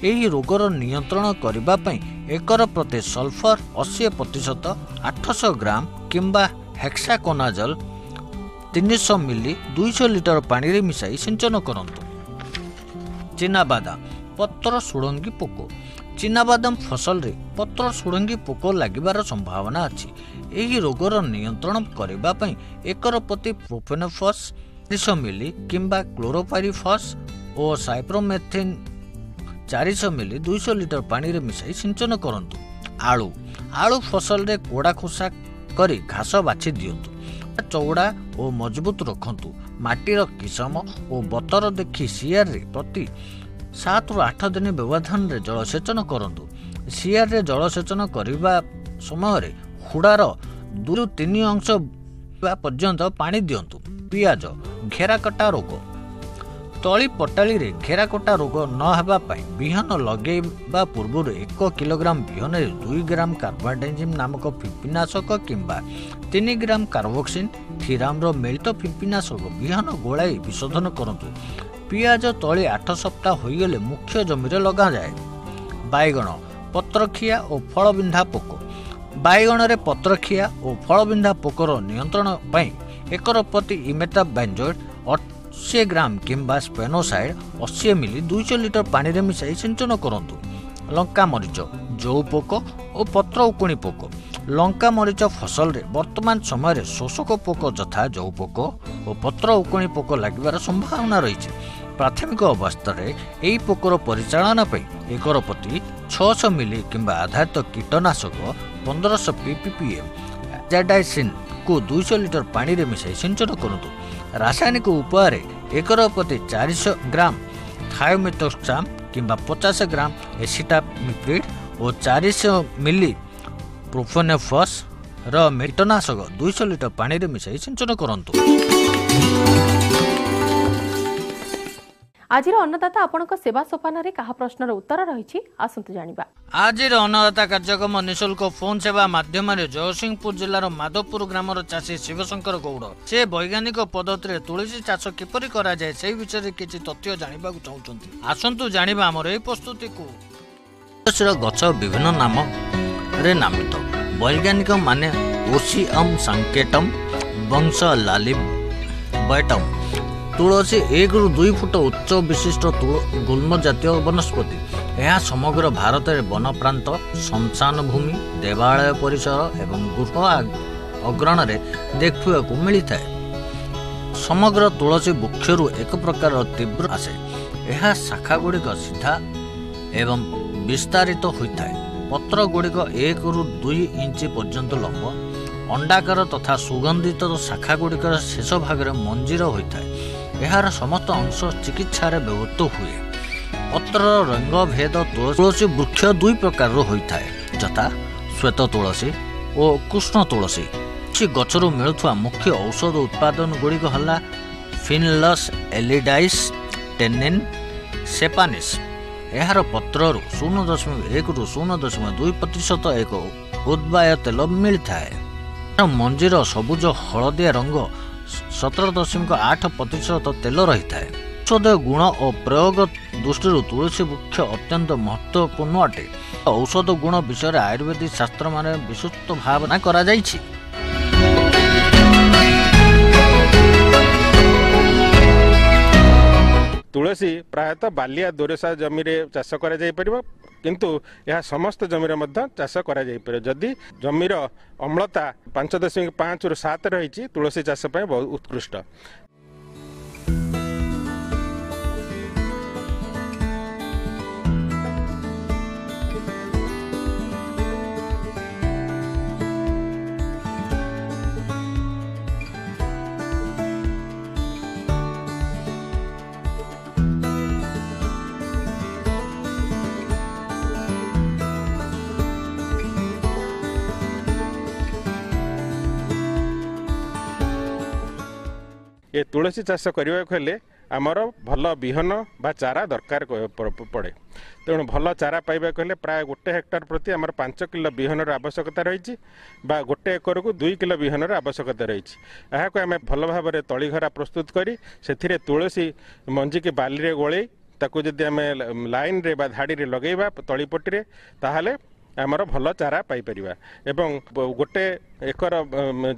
ଏହି ରୋଗର ନିୟନ୍ତ୍ରଣ କରିବା ପାଇଁ ଏକର ପ୍ରତି ସଲଫର ଅଶୀ ପ୍ରତିଶତ ଆଠଶହ ଗ୍ରାମ କିମ୍ବା ହେକ୍ସାକୋନାଜଲ ତିନିଶହ ମିଲି ଦୁଇଶହ ଲିଟର ପାଣିରେ ମିଶାଇ ସିଞ୍ଚନ କରନ୍ତୁ। ଚିନାବାଦାମ ପତ୍ର ସୁଡ଼ଙ୍ଗି ପୋକ। ଚିନାବାଦାମ ଫସଲରେ ପତ୍ର ସୁଡ଼ଙ୍ଗି ପୋକ ଲାଗିବାର ସମ୍ଭାବନା ଅଛି। ଏହି ରୋଗର ନିୟନ୍ତ୍ରଣ କରିବା ପାଇଁ ଏକର ପ୍ରତି ପ୍ରୋଫେନୋଫସ୍ ମିଲି କିମ୍ବା କ୍ଲୋରୋପାଇରିଫସ୍ ଓ ସାଇପ୍ରୋମେଥିନ୍ ଚାରିଶହ ମିଲି ଦୁଇଶହ ଲିଟର ପାଣିରେ ମିଶାଇ ସିଞ୍ଚନ କରନ୍ତୁ। ଆଳୁ ଆଳୁ ଫସଲରେ କୋଡ଼ା ଖୋସା କରି ଘାସ ବାଛି ଦିଅନ୍ତୁ। ଚଉଡ଼ା ଓ ମଜବୁତ ରଖନ୍ତୁ। ମାଟିର କିସମ ଓ ବତର ଦେଖି ସିଆରରେ ପ୍ରତି ସାତରୁ ଆଠ ଦିନ ବ୍ୟବଧାନରେ ଜଳସେଚନ କରନ୍ତୁ। ସିଆରରେ ଜଳସେଚନ କରିବା ସମୟରେ ହୁଡ଼ାର ଦୁଇରୁ ତିନି ଅଂଶ ପର୍ଯ୍ୟନ୍ତ ପାଣି ଦିଅନ୍ତୁ। ପିଆଜ ଘେରାକଟା ରୋଗ। ତଳି ପଟାଳିରେ ଘେରାକଟା ରୋଗ ନ ହେବା ପାଇଁ ବିହନ ଲଗାଇବା ପୂର୍ବରୁ ଏକ କିଲୋଗ୍ରାମ ବିହନରେ ଦୁଇ ଗ୍ରାମ କାର୍ବୋଡାଇଜିମ୍ ନାମକ ଫିମ୍ପିନାଶକ କିମ୍ବା ତିନି ଗ୍ରାମ କାର୍ବୋକ୍ସିନ୍ ଥିରାମର ମିଳିତ ଫିମ୍ପିନାଶକ ବିହନ ଗୋଳାଇ ବିଶୋଧନ କରନ୍ତୁ। ପିଆଜ ତଳି ଆଠ ସପ୍ତାହ ହୋଇଗଲେ ମୁଖ୍ୟ ଜମିରେ ଲଗାଯାଏ ବାଇଗଣ ପତ୍ରଖିଆ ଓ ଫଳବିନ୍ଧା ପୋକ। ବାଇଗଣରେ ପତ୍ରଖିଆ ଓ ଫଳବିନ୍ଧା ପୋକର ନିୟନ୍ତ୍ରଣ ପାଇଁ ଏକର ପ୍ରତି ଇମେଟା ବାଞ୍ଜଏଡ୍ ଅଶୀ ଗ୍ରାମ କିମ୍ବା ସ୍ପେନୋସାଇଡ୍ ଅଶୀ ମିଲି ଦୁଇଶହ ଲିଟର ପାଣିରେ ମିଶାଇ ସିଞ୍ଚନ କରନ୍ତୁ। ଲଙ୍କା ମରିଚ ଜଉ ପୋକ ଓ ପତ୍ର ଉକୁଣି ପୋକ। ଲଙ୍କା ମରିଚ ଫସଲରେ ବର୍ତ୍ତମାନ ସମୟରେ ଶୋଷକ ପୋକ ଯଥା ଜଉ ପୋକ ଓ ପତ୍ର ଉକୁଣି ପୋକ ଲାଗିବାର ସମ୍ଭାବନା ରହିଛି। ପ୍ରାଥମିକ ଅବସ୍ଥାରେ ଏହି ପୋକର ପରିଚାଳନା ପାଇଁ ଏକର ପ୍ରତି ଛଅଶହ ମିଲି କିମ୍ବା ଆଧାରିତ କୀଟନାଶକ ପନ୍ଦରଶହ ପିପିପିଏମ୍ ଜାଡାଇସିନ୍କୁ ଦୁଇଶହ ଲିଟର ପାଣିରେ ମିଶାଇ ସିଞ୍ଚନ କରନ୍ତୁ। ରାସାୟନିକ ଉପାୟରେ ଏକର ପ୍ରତି ଚାରିଶହ ଗ୍ରାମ ଥାୟୋମିଥୋକ୍ସାମ୍ କିମ୍ବା ପଚାଶ ଗ୍ରାମ ଏସିଟାମିପ୍ରିଡ୍ ଓ ଚାରିଶହ ମିଲି ପ୍ରୋଫୋନେଫସ୍ ର କୀଟନାଶକ ଦୁଇଶହ ଲିଟର ପାଣିରେ ମିଶାଇ ସିଞ୍ଚନ କରନ୍ତୁ। ଆଜିର ଅନ୍ନଦାତା ଆପଣଙ୍କ ସେବା ସୋପାନରେ କାହା ପ୍ରଶ୍ନର ଉତ୍ତର ରହିଛି ଆସନ୍ତୁ ଜାଣିବା। ଆଜିର ଅନ୍ନଦାତା କାର୍ଯ୍ୟକ୍ରମ ନିଃଶୁଳ୍କ ଫୋନ୍ ସେବା ମାଧ୍ୟମରେ ଜଗତସିଂହପୁର ଜିଲ୍ଲାର ମାଧବପୁର ଗ୍ରାମର ଚାଷୀ ଶିବଶଙ୍କର ଗୌଡ଼। ସେ ବୈଜ୍ଞାନିକ ପଦ୍ଧତିରେ ତୁଳସୀ ଚାଷ କିପରି କରାଯାଏ ସେହି ବିଷୟରେ କିଛି ତଥ୍ୟ ଜାଣିବାକୁ ଚାହୁଁଛନ୍ତି। ଆସନ୍ତୁ ଜାଣିବା ଆମର ଏହି ପ୍ରସ୍ତୁତିକୁ। ତୁଳସୀର ଗଛ ବିଭିନ୍ନ ନାମରେ ନାମିତ। ବୈଜ୍ଞାନିକ ମାନେ ଓସିଅମ୍ ସାଙ୍କେଟମ୍ ବଂଶ ଲାଲି ବୈଟମ୍ ତୁଳସୀ ଏକରୁ ଦୁଇ ଫୁଟ ଉଚ୍ଚ ବିଶିଷ୍ଟ ଗୁଳ୍ମ ଜାତୀୟ ବନସ୍ପତି। ଏହା ସମଗ୍ର ଭାରତରେ ବନପ୍ରାନ୍ତ ଶ୍ମଶାନ ଭୂମି ଦେବାଳୟ ପରିସର ଏବଂ ଗୃହ ଅଗ୍ରଣରେ ଦେଖିବାକୁ ମିଳିଥାଏ। ସମଗ୍ର ତୁଳସୀ ବୃକ୍ଷରୁ ଏକ ପ୍ରକାର ତୀବ୍ର ଆସେ। ଏହା ଶାଖାଗୁଡ଼ିକ ସିଧା ଏବଂ ବିସ୍ତାରିତ ହୋଇଥାଏ। ପତ୍ରଗୁଡ଼ିକ ଏକରୁ ଦୁଇ ଇଞ୍ଚ ପର୍ଯ୍ୟନ୍ତ ଲମ୍ବ। ଅଣ୍ଡାକାର ତଥା ସୁଗନ୍ଧିତ ଶାଖାଗୁଡ଼ିକର ଶେଷ ଭାଗରେ ମଞ୍ଜିର ହୋଇଥାଏ। ଏହାର ସମସ୍ତ ଅଂଶ ଚିକିତ୍ସାରେ ବ୍ୟବହୃତ ହୁଏ। ପତ୍ରର ରଙ୍ଗ ଭେଦ ତୁଳସୀ ବୃକ୍ଷ ଦୁଇ ପ୍ରକାରର ହୋଇଥାଏ। ଯଥା ଶ୍ୱେତ ତୁଳସୀ ଓ କୃଷ୍ଣ ତୁଳସୀ। କିଛି ଗଛରୁ ମିଳୁଥିବା ମୁଖ୍ୟ ଔଷଧ ଉତ୍ପାଦନ ଗୁଡ଼ିକ ହେଲା ଫିନଲସ୍ ଏଲିଡାଇସ୍ ଟେନିନ୍ ସେପାନିସ୍। ଏହାର ପତ୍ରରୁ ଶୂନ ଦଶମିକ ଏକରୁ ଶୂନ ଦଶମିକ ଦୁଇ ପ୍ରତିଶତ ଏକ ଉଦ୍ବାୟ ତେଲ ମିଳିଥାଏ। ମଞ୍ଜିର ସବୁଜ ହଳଦିଆ ରଙ୍ଗ ସତର ଦଶମିକ ଆଠ ପ୍ରତିଶତ ତେଲ ରହିଥାଏ ଔଷଧ ଗୁଣ ଓ ପ୍ରୟୋଗ ଦୃଷ୍ଟିରୁ ତୁଳସୀ ବୃକ୍ଷ ଅତ୍ୟନ୍ତ ମହତ୍ତ୍ୱପୂର୍ଣ୍ଣ ଅଟେ ଔଷଧ ଗୁଣ ବିଷୟରେ ଆୟୁର୍ବେଦିକ ଶାସ୍ତ୍ରମାନେ ବିସ୍ତୃତ ଭାବନା କରାଯାଇଛି ତୁଳସୀ ପ୍ରାୟତଃ ବାଲିଆ ଦୋରସା ଜମିରେ ଚାଷ କରାଯାଇପାରିବ କିନ୍ତୁ ଏହା ସମସ୍ତ ଜମିରେ ମଧ୍ୟ ଚାଷ କରାଯାଇପାରିବ। ଯଦି ଜମିର ଅମ୍ଳତା ପାଞ୍ଚ ଦଶମିକ ପାଞ୍ଚରୁ ସାତ ରହିଛି ତୁଳସୀ ଚାଷ ପାଇଁ ବହୁତ ଉତ୍କୃଷ୍ଟ। ଏ ତୁଳସୀ ଚାଷ କରିବାକୁ ହେଲେ ଆମର ଭଲ ବିହନ ବା ଚାରା ଦରକାର ପଡ଼େ। ତେଣୁ ଭଲ ଚାରା ପାଇବାକୁ ହେଲେ ପ୍ରାୟ ଗୋଟେ ହେକ୍ଟର ପ୍ରତି ଆମର ପାଞ୍ଚ କିଲୋ ବିହନର ଆବଶ୍ୟକତା ରହିଛି ବା ଗୋଟେ ଏକରକୁ ଦୁଇ କିଲୋ ବିହନର ଆବଶ୍ୟକତା ରହିଛି। ଏହାକୁ ଆମେ ଭଲ ଭାବରେ ତଳିଘରା ପ୍ରସ୍ତୁତ କରି ସେଥିରେ ତୁଳସୀ ମଞ୍ଜିକି ବାଲିରେ ଗୋଳେଇ ତାକୁ ଯଦି ଆମେ ଲାଇନରେ ବା ଧାଡ଼ିରେ ଲଗେଇବା ତଳିପଟିରେ ତାହେଲେ ଆମର ଭଲ ଚାରା ପାଇପାରିବା। ଏବଂ ଗୋଟେ ଏକର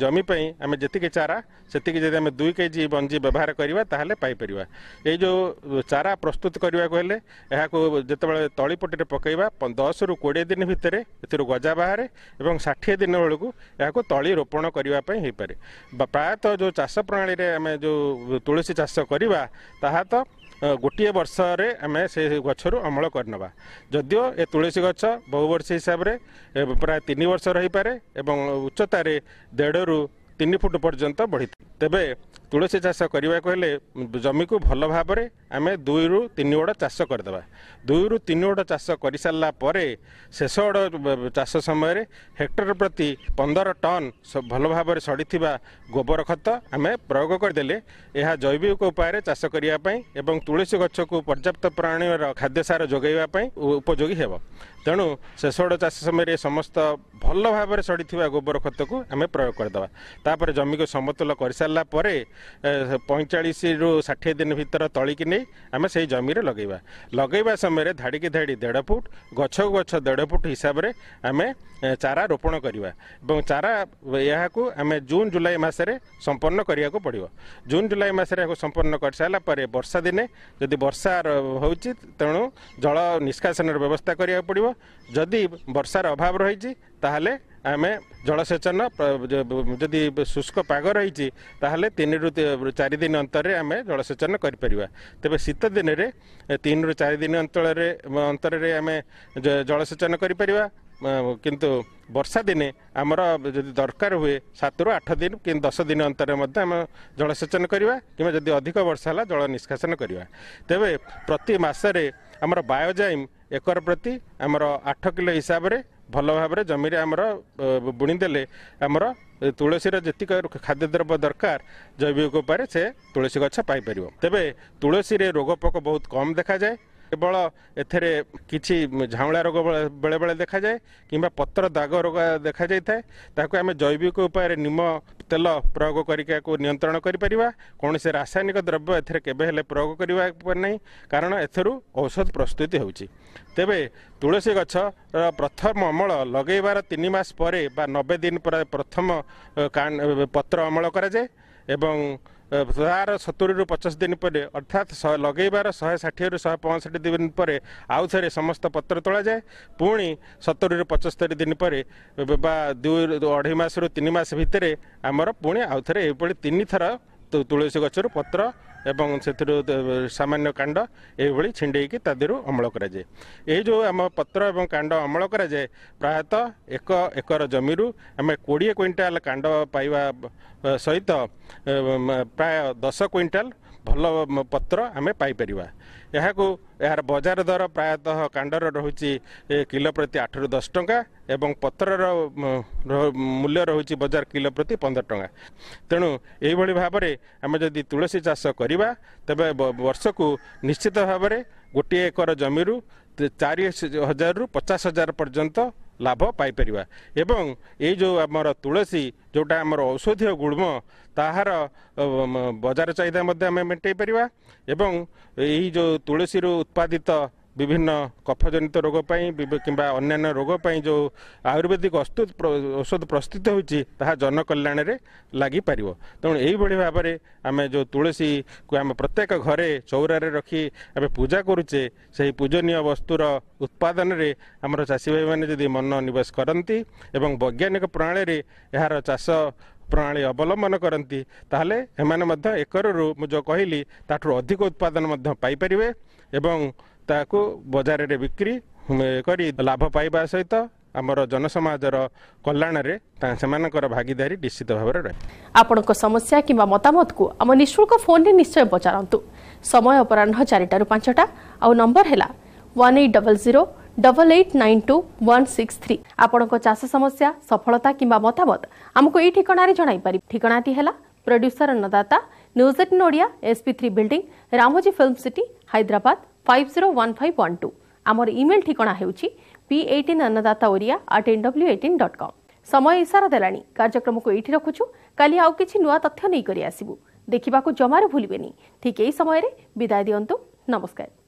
ଜମି ପାଇଁ ଆମେ ଯେତିକି ଚାରା ସେତିକି ଯଦି ଆମେ ଦୁଇ କେଜି ମଞ୍ଜି ବ୍ୟବହାର କରିବା ତାହେଲେ ପାଇପାରିବା। ଏଇ ଯେଉଁ ଚାରା ପ୍ରସ୍ତୁତ କରିବାକୁ ହେଲେ ଏହାକୁ ଯେତେବେଳେ ତଳିପଟିରେ ପକାଇବା ଦଶରୁ କୋଡ଼ିଏ ଦିନ ଭିତରେ ଏଥିରୁ ଗଜା ବାହାରେ ଏବଂ ଷାଠିଏ ଦିନ ବେଳକୁ ଏହାକୁ ତଳି ରୋପଣ କରିବା ପାଇଁ ହେଇପାରେ। ପ୍ରାୟତଃ ଯେଉଁ ଚାଷ ପ୍ରଣାଳୀରେ ଆମେ ଯେଉଁ ତୁଳସୀ ଚାଷ କରିବା ତାହା ତ ଗୋଟିଏ ବର୍ଷରେ ଆମେ ସେ ଗଛରୁ ଅମଳ କରିନେବା। ଯଦିଓ ଏ ତୁଳସୀ ଗଛ ବହୁ ବର୍ଷ ହିସାବରେ ପ୍ରାୟ ତିନି ବର୍ଷ ରହିପାରେ ଏବଂ ଉଚ୍ଚତାରେ ଦେଢ଼ରୁ ତିନି ଫୁଟ ପର୍ଯ୍ୟନ୍ତ ବଢ଼ିଥାଏ। ତେବେ ତୁଳସୀ ଚାଷ କରିବାକୁ ହେଲେ ଜମିକୁ ଭଲ ଭାବରେ ଆମେ ଦୁଇରୁ ତିନି ଓଡ଼ ଚାଷ କରିଦେବା। ଦୁଇରୁ ତିନି ଓଡ଼ ଚାଷ କରିସାରିଲା ପରେ ଶେଷ ଓଡ଼ ଚାଷ ସମୟରେ ହେକ୍ଟର ପ୍ରତି ପନ୍ଦର ଟନ୍ ଭଲ ଭାବରେ ସଢ଼ିଥିବା ଗୋବର ଖତ ଆମେ ପ୍ରୟୋଗ କରିଦେଲେ ଏହା ଜୈବିକ ଉପାୟରେ ଚାଷ କରିବା ପାଇଁ ଏବଂ ତୁଳସୀ ଗଛକୁ ପର୍ଯ୍ୟାପ୍ତ ପରିମାଣର ଖାଦ୍ୟ ସାର ଯୋଗାଇବା ପାଇଁ ଉପଯୋଗୀ ହେବ। ତେଣୁ ଶେଷ ଓଡ଼ ଚାଷ ସମୟରେ ସମସ୍ତ ଭଲ ଭାବରେ ସଢ଼ିଥିବା ଗୋବର ଖତକୁ ଆମେ ପ୍ରୟୋଗ କରିଦେବା। ତାପରେ ଜମିକୁ ସମତୁଲ କରିସାରିଲା ପରେ ପଇଁଚାଳିଶରୁ ଷାଠିଏ ଦିନ ଭିତର ତଳିକି ନେଇ ଆମେ ସେଇ ଜମିରେ ଲଗେଇବା। ଲଗେଇବା ସମୟରେ ଧାଡ଼ିକି ଧାଡ଼ି ଦେଢ଼ ଫୁଟ ଗଛକୁ ଗଛ ଦେଢ଼ ଫୁଟ ହିସାବରେ ଆମେ ଚାରା ରୋପଣ କରିବା ଏବଂ ଚାରା ଏହାକୁ ଆମେ ଜୁନ୍ ଜୁଲାଇ ମାସରେ ସମ୍ପନ୍ନ କରିବାକୁ ପଡ଼ିବ। ଜୁନ୍ ଜୁଲାଇ ମାସରେ ଏହାକୁ ସମ୍ପନ୍ନ କରିସାରିଲା ପରେ ବର୍ଷା ଦିନେ ଯଦି ବର୍ଷା ହେଉଛି ତେଣୁ ଜଳ ନିଷ୍କାସନର ବ୍ୟବସ୍ଥା କରିବାକୁ ପଡ଼ିବ। ଯଦି ବର୍ଷାର ଅଭାବ ରହିଛି ତାହେଲେ ଆମେ ଜଳସେଚନ ଯଦି ଶୁଷ୍କ ପାଗ ରହିଛି ତାହେଲେ ତିନିରୁ ଚାରି ଦିନ ଅନ୍ତରରେ ଆମେ ଜଳସେଚନ କରିପାରିବା। ତେବେ ଶୀତ ଦିନରେ ତିନିରୁ ଚାରି ଦିନ ଅଞ୍ଚଳରେ ଅନ୍ତରରେ ଆମେ ଜଳସେଚନ କରିପାରିବା। କିନ୍ତୁ ବର୍ଷା ଦିନେ ଆମର ଯଦି ଦରକାର ହୁଏ ସାତରୁ ଆଠ ଦିନ କି ଦଶ ଦିନ ଅନ୍ତରରେ ମଧ୍ୟ ଆମେ ଜଳସେଚନ କରିବା କିମ୍ବା ଯଦି ଅଧିକ ବର୍ଷା ହେଲା ଜଳ ନିଷ୍କାସନ କରିବା। ତେବେ ପ୍ରତି ମାସରେ ଆମର ବାୟୋଜାଇମ୍ ଏକର ପ୍ରତି ଆମର ଆଠ କିଲୋ ହିସାବରେ ଭଲ ଭାବରେ ଜମିରେ ଆମର ଅ, ବୁଣିଦେଲେ ଆମର ଏ, ତୁଳସୀର ଯେତିକି ଖାଦ୍ୟଦ୍ରବ୍ୟ ଦରକାର ଜୈବିକ ଉପାୟରେ ସେ ତୁଳସୀ ଗଛ ପାଇପାରିବ। ତେବେ ତୁଳସୀରେ ରୋଗ ପୋକ ବହୁତ କମ୍ ଦେଖାଯାଏ। କେବଳ ଏଥିରେ କିଛି ଝାଉଁଳା ରୋଗ ବେଳେ- ବେଳେବେଳେ ଦେଖାଯାଏ କିମ୍ବା ପତ୍ର ଦାଗ ରୋଗ ଦେଖାଯାଇଥାଏ ତାକୁ ଆମେ ଜୈବିକ ଉପାୟରେ ନିମ ତେଲ ପ୍ରୟୋଗ କରିକି ଏହାକୁ ନିୟନ୍ତ୍ରଣ କରିପାରିବା। କୌଣସି ରାସାୟନିକ ଦ୍ରବ୍ୟ ଏଥିରେ କେବେ ହେଲେ ପ୍ରୟୋଗ କରିବା ନାହିଁ କାରଣ ଏଥିରୁ ଔଷଧ ପ୍ରସ୍ତୁତି ହେଉଛି। ତେବେ ତୁଳସୀ ଗଛର ପ୍ରଥମ ଅମଳ ଲଗେଇବାର ତିନି ମାସ ପରେ ବା ନବେ ଦିନ ପରେ ପ୍ରଥମ ପତ୍ର ଅମଳ କରାଯାଏ ଏବଂ ତାର ସତୁରିରୁ ପଚାଶ ଦିନ ପରେ ଅର୍ଥାତ୍ ଲଗେଇବାର ଶହେ ଷାଠିଏରୁ ଶହେ ପଞ୍ଚଷଠି ଦିନ ପରେ ଆଉ ଥରେ ସମସ୍ତ ପତ୍ର ତୋଳାଯାଏ। ପୁଣି ସତୁରିରୁ ପଞ୍ଚସ୍ତରୀ ଦିନ ପରେ ବା ଦୁଇ ଅଢ଼େଇ ମାସରୁ ତିନି ମାସ ଭିତରେ ଆମର ପୁଣି ଆଉ ଥରେ ଏହିଭଳି ତିନି ଥର ତୁ- ତୁଳସୀ ଗଛରୁ ପତ୍ର ଏବଂ ସେଥିରୁ ସାମାନ୍ୟ କାଣ୍ଡ ଏଇଭଳି ଛିଣ୍ଡେଇକି ତା ଦେହରୁ ଅମଳ କରାଯାଏ। ଏହି ଯେଉଁ ଆମ ପତ୍ର ଏବଂ କାଣ୍ଡ ଅମଳ କରାଯାଏ ପ୍ରାୟତଃ ଏକ ଏକର ଜମିରୁ ଆମେ କୋଡ଼ିଏ କୁଇଣ୍ଟାଲ କାଣ୍ଡ ପାଇବା ସହିତ ପ୍ରାୟ ଦଶ କୁଇଣ୍ଟାଲ ଭଲ ପତ୍ର ଆମେ ପାଇପାରିବା। ଏହାକୁ ଏହାର ବଜାର ଦର ପ୍ରାୟତଃ କାଣ୍ଡର ରହୁଛି କିଲୋ ପ୍ରତି ଆଠରୁ ଦଶ ଟଙ୍କା ଏବଂ ପତ୍ରର ମୂଲ୍ୟ ରହୁଛି ବଜାର କିଲୋ ପ୍ରତି ପନ୍ଦର ଟଙ୍କା। ତେଣୁ ଏହିଭଳି ଭାବରେ ଆମେ ଯଦି ତୁଳସୀ ଚାଷ କରିବା ତେବେ ବର୍ଷକୁ ନିଶ୍ଚିତ ଭାବରେ ଗୋଟିଏ ଏକର ଜମିରୁ ଚାରି ହଜାରରୁ ପଚାଶ ହଜାର ପର୍ଯ୍ୟନ୍ତ ଲାଭ ପାଇପାରିବା। ଏବଂ ଏଇ ଯେଉଁ ଆମର ତୁଳସୀ ଯେଉଁଟା ଆମର ଔଷଧୀୟ ଗୁଳ୍ମ ତାହାର ବଜାର ଚାହିଦା ମଧ୍ୟ ଆମେ ମେଣ୍ଟାଇ ପାରିବା। ଏବଂ ଏଇ ଯେଉଁ ତୁଳସୀରୁ ଉତ୍ପାଦିତ ବିଭିନ୍ନ କଫଜନିତ ରୋଗ ପାଇଁ କିମ୍ବା ଅନ୍ୟାନ୍ୟ ରୋଗ ପାଇଁ ଯେଉଁ ଆୟୁର୍ବେଦିକ ଔଷଧ ପ୍ରସ୍ତୁତ ହେଉଛି ତାହା ଜନକଲ୍ୟାଣରେ ଲାଗିପାରିବ ତେଣୁ ଏହିଭଳି ଭାବରେ ଆମେ ଯେଉଁ ତୁଳସୀକୁ ଆମେ ପ୍ରତ୍ୟେକ ଘରେ ଚଉରାରେ ରଖି ଆମେ ପୂଜା କରୁଛେ ସେହି ପୂଜନୀୟ ବସ୍ତୁର ଉତ୍ପାଦନରେ ଆମର ଚାଷୀ ଭାଇମାନେ ଯଦି ମନ ନିବେଶ କରନ୍ତି ଏବଂ ବୈଜ୍ଞାନିକ ପ୍ରଣାଳୀରେ ଏହାର ଚାଷ ପ୍ରଣାଳୀ ଅବଲମ୍ବନ କରନ୍ତି ତାହେଲେ ଏମାନେ ମଧ୍ୟ ଏକରରୁ ମୁଁ ଯେଉଁ କହିଲି ତାଠାରୁ ଅଧିକ ଉତ୍ପାଦନ ମଧ୍ୟ ପାଇପାରିବେ ଏବଂ ତାକୁ ବଜାରରେ ବିକ୍ରି ଉମ୍, କରି ଲାଭ ପାଇବା ସହିତ ଆମର ଜନସମାଜର କଲ୍ୟାଣରେ ତା- ସେମାନଙ୍କର ଭାଗିଦାରୀ ନିଶ୍ଚିତ ଭାବରେ ରହେ। ଆପଣଙ୍କ ସମସ୍ୟା କିମ୍ବା ମତାମତକୁ ଆମ ନିଃଶୁଳ୍କ ଫୋନ୍ରେ ନିଶ୍ଚୟ ପଚାରନ୍ତୁ। ସମୟ ଅପରାହ୍ନ ଚାରିଟାରୁ ପାଞ୍ଚଟା ଆଉ ନମ୍ବର ହେଲା one eight double zero double eight nine two one six three ଆପଣଙ୍କ ଚାଷ ସମସ୍ୟା ସଫଳତା କିମ୍ବା ମତାମତ ଆମକୁ ଏହି ଠିକଣାରେ ଜଣାଇପାରିବେ ଠିକଣାଟି ହେଲା producer Annadata news eighteen Odia SP three building Ramoji film city Hyderabad. Five zero one five one two ଆମର ଇମେଲ୍ ଠିକଣା ହେଉଛି P eighteen Annadata Odia at N W eighteen dot com ସମୟ ଇସାରା ଦେଲାଣି। କାର୍ଯ୍ୟକ୍ରମକୁ ଏଇଠି ରଖୁଛୁ। କାଲି ଆଉ କିଛି ନୂଆ ତଥ୍ୟ ନେଇକରି ଆସିବୁ। ଦେଖିବାକୁ ଜମାରୁ ଭୁଲିବେନି। ଠିକ୍ ଏହି ସମୟରେ ବିଦାୟ ଦିଅନ୍ତୁ। ନମସ୍କାର।